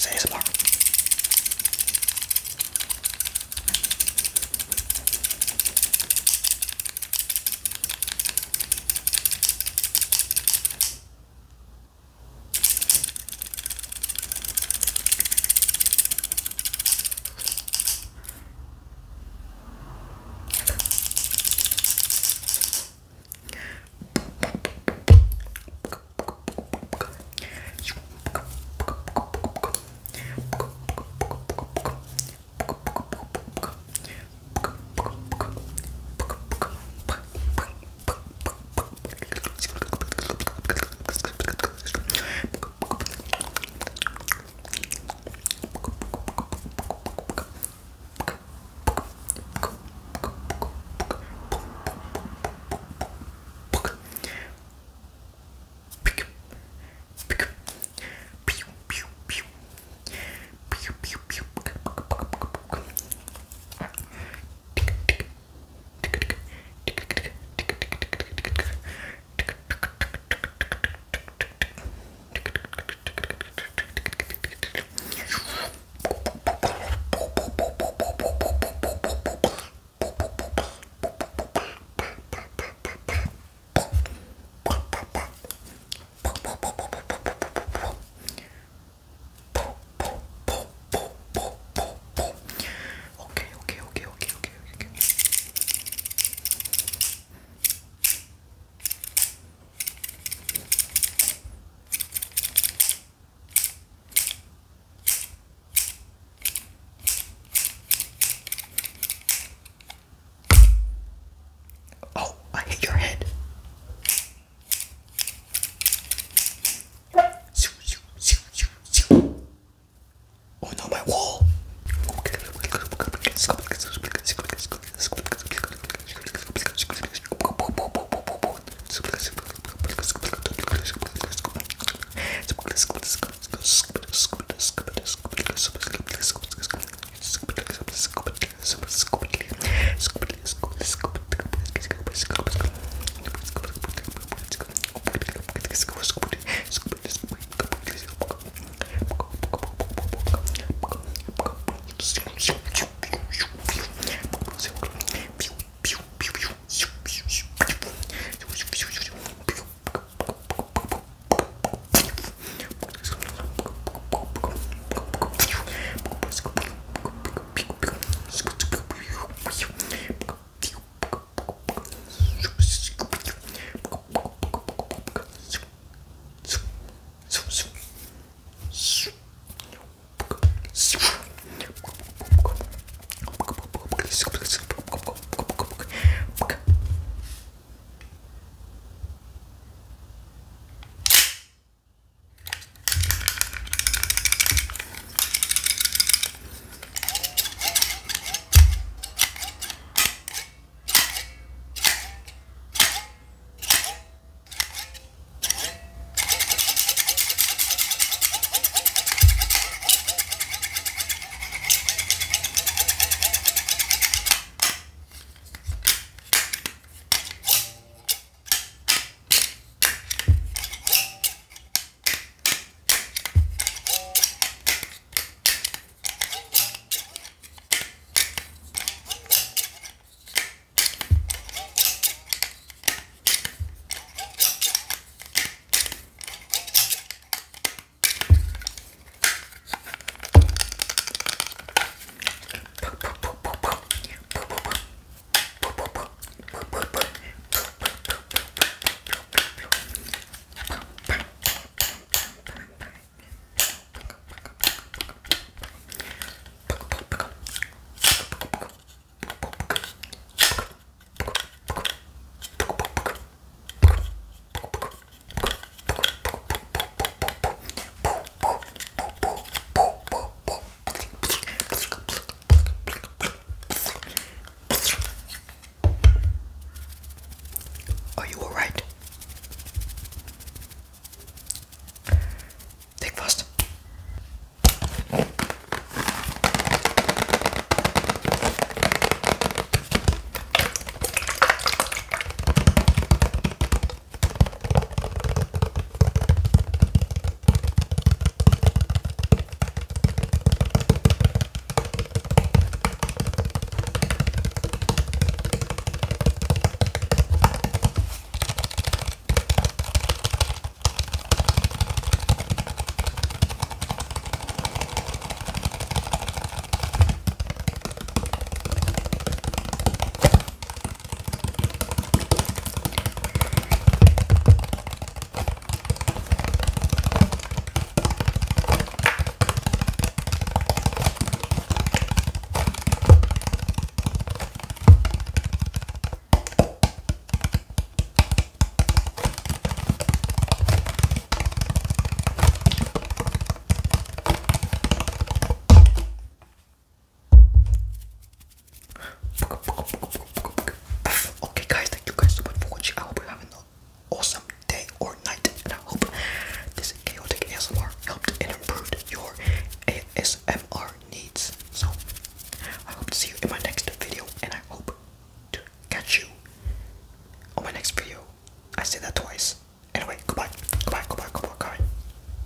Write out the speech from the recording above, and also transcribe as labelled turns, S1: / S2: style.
S1: is ASMR. Let's go. Let's go. Okay, guys, thank you guys so much for watching. I hope you're having an awesome day or night, I hope this chaotic ASMR helped and improved your ASMR